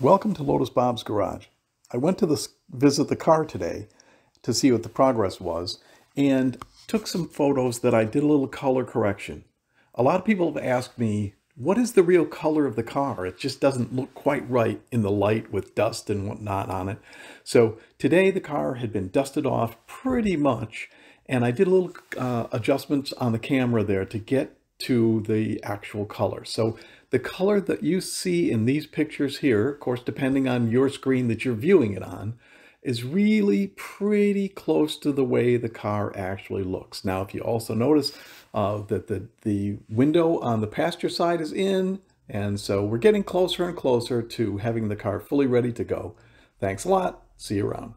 Welcome to LotusBob's Garage. I went to visit the car today to see what the progress was and took some photos that I did a little color correction. A lot of people have asked me, what is the real color of the car? It just doesn't look quite right in the light with dust and whatnot on it. So today the car had been dusted off pretty much and I did a little uh, adjustments on the camera there to get to the actual color. So the color that you see in these pictures here, of course, depending on your screen that you're viewing it on, is really pretty close to the way the car actually looks. Now, if you also notice uh, that the, the window on the passenger side is in, and so we're getting closer and closer to having the car fully ready to go. Thanks a lot. See you around.